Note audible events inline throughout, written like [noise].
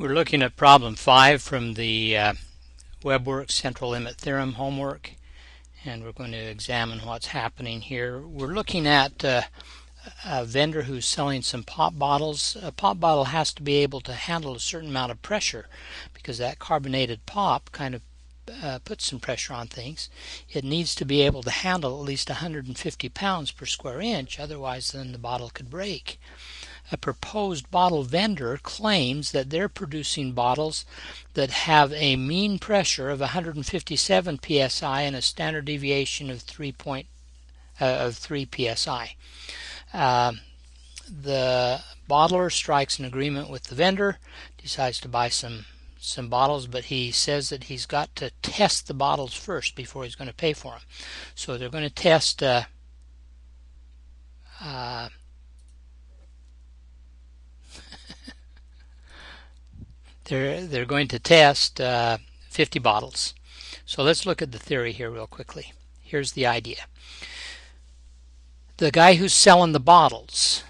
We're looking at problem 5 from the uh, WebWorks Central Limit Theorem homework and we're going to examine what's happening here. We're looking at uh, a vendor who's selling some pop bottles. A pop bottle has to be able to handle a certain amount of pressure because that carbonated pop kind of uh, puts some pressure on things. It needs to be able to handle at least 150 pounds per square inch, otherwise then the bottle could break a proposed bottle vendor claims that they're producing bottles that have a mean pressure of 157 psi and a standard deviation of 3 point, uh, of 3 psi. Uh, the bottler strikes an agreement with the vendor, decides to buy some some bottles, but he says that he's got to test the bottles first before he's going to pay for them. So they're going to test uh, uh, they're they're going to test uh, 50 bottles. So let's look at the theory here real quickly. Here's the idea. The guy who's selling the bottles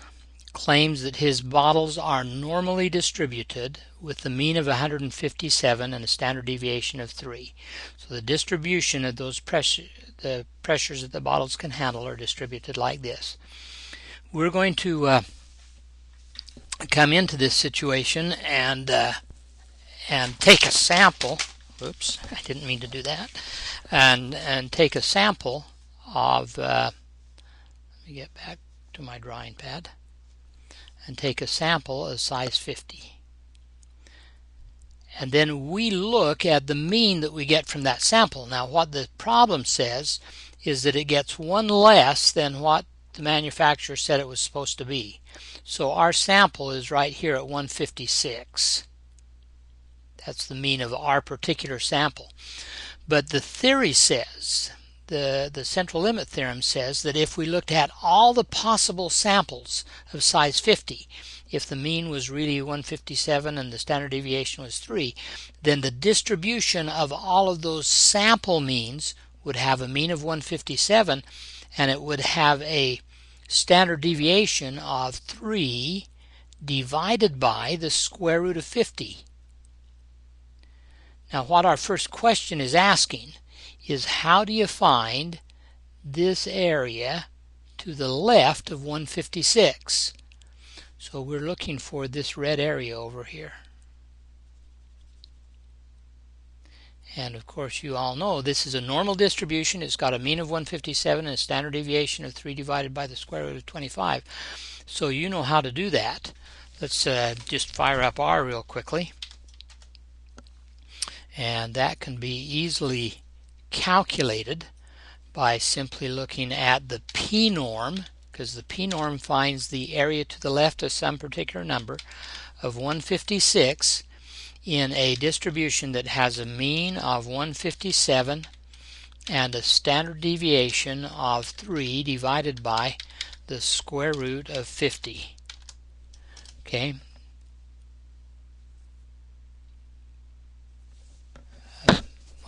claims that his bottles are normally distributed with the mean of 157 and a standard deviation of 3. So the distribution of those pressure, the pressures that the bottles can handle are distributed like this. We're going to uh, come into this situation and uh, and take a sample. Oops, [laughs] I didn't mean to do that. And and take a sample of. Uh, let me get back to my drawing pad. And take a sample of size 50. And then we look at the mean that we get from that sample. Now, what the problem says is that it gets one less than what the manufacturer said it was supposed to be. So our sample is right here at 156. That's the mean of our particular sample. But the theory says, the, the central limit theorem says that if we looked at all the possible samples of size 50, if the mean was really 157 and the standard deviation was 3, then the distribution of all of those sample means would have a mean of 157 and it would have a standard deviation of 3 divided by the square root of 50. Now, what our first question is asking is how do you find this area to the left of 156? So we're looking for this red area over here. And of course, you all know this is a normal distribution. It's got a mean of 157 and a standard deviation of 3 divided by the square root of 25. So you know how to do that. Let's uh, just fire up R real quickly and that can be easily calculated by simply looking at the pnorm because the pnorm finds the area to the left of some particular number of 156 in a distribution that has a mean of 157 and a standard deviation of 3 divided by the square root of 50. Okay,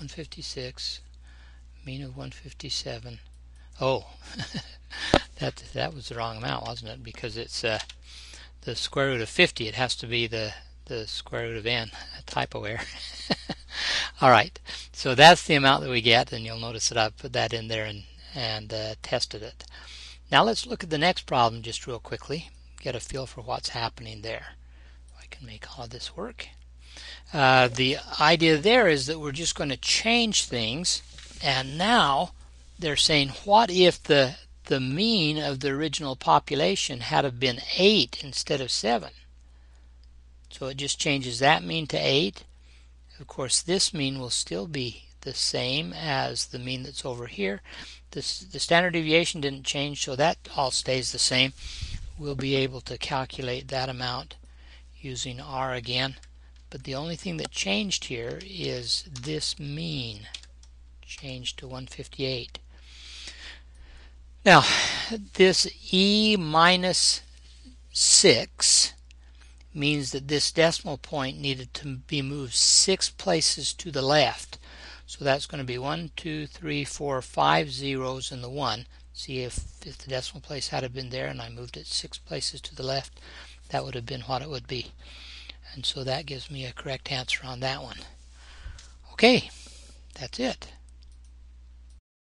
156, mean of 157. Oh, [laughs] that that was the wrong amount, wasn't it? Because it's uh, the square root of 50. It has to be the the square root of n. A typo error. [laughs] All right, so that's the amount that we get, and you'll notice that I've put that in there and and uh, tested it. Now let's look at the next problem just real quickly. Get a feel for what's happening there. I can make all this work. Uh, the idea there is that we're just going to change things, and now they're saying, what if the the mean of the original population had have been 8 instead of 7? So it just changes that mean to 8. Of course, this mean will still be the same as the mean that's over here. This, the standard deviation didn't change, so that all stays the same. We'll be able to calculate that amount using R again. But the only thing that changed here is this mean changed to 158. Now, this E minus 6 means that this decimal point needed to be moved six places to the left. So that's going to be one, two, three, four, five zeros in the 1. See if, if the decimal place had been there and I moved it six places to the left, that would have been what it would be. And so that gives me a correct answer on that one. Okay, that's it.